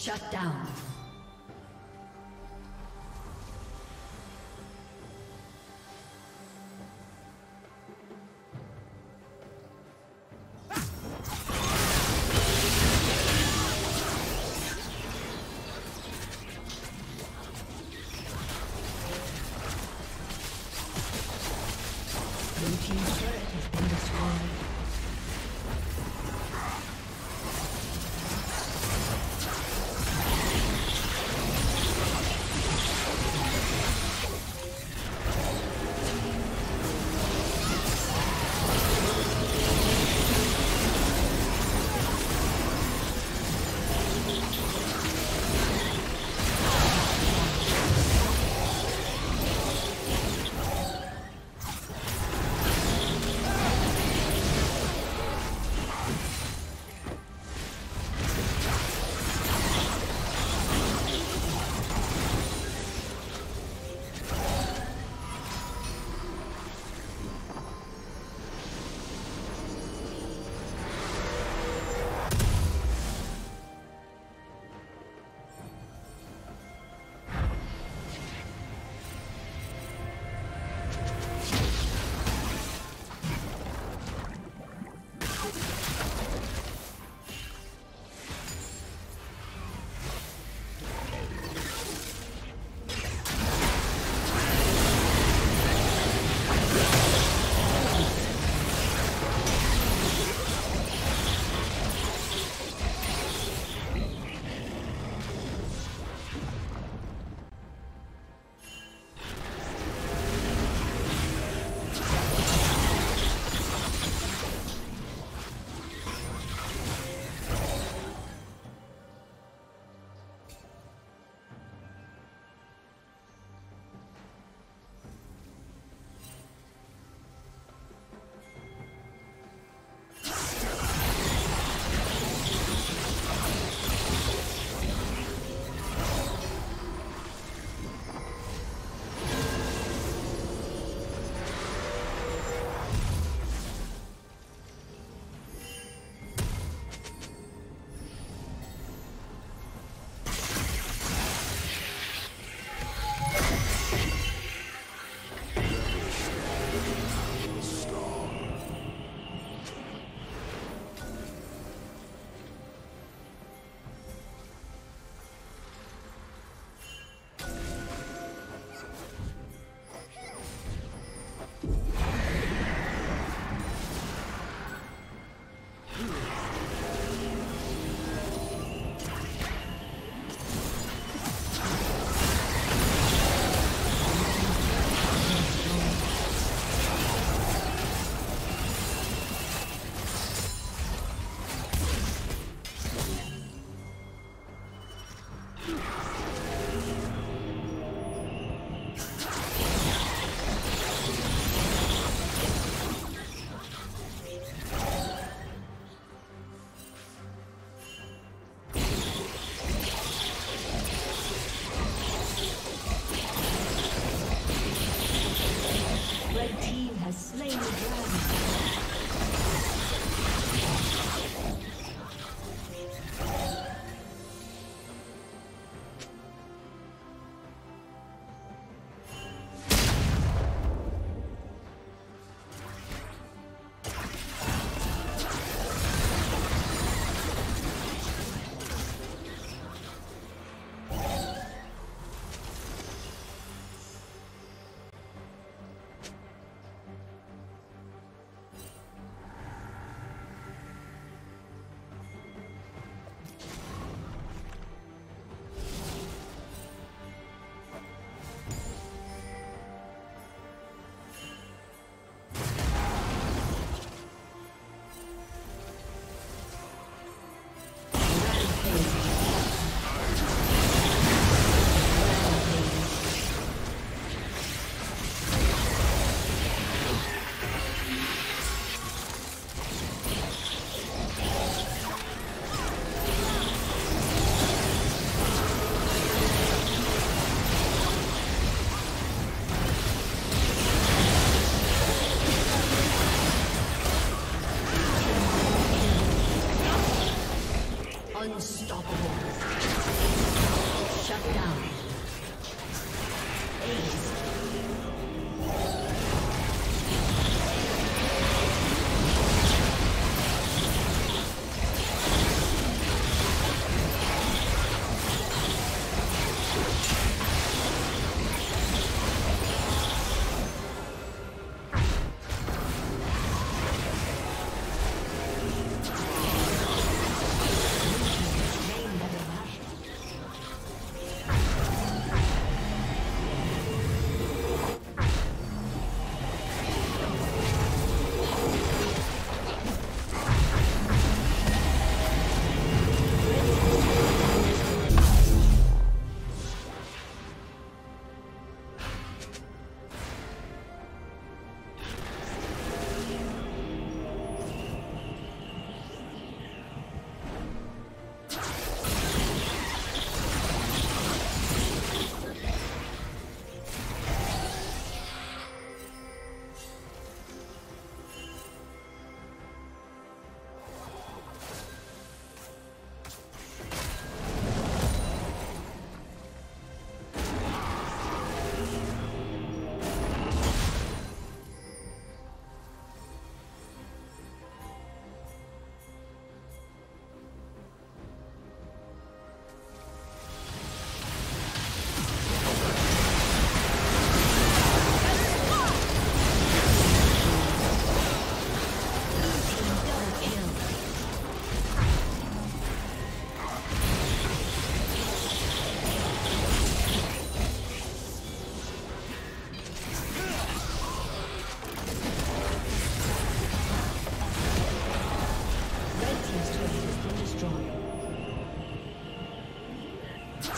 Shut down.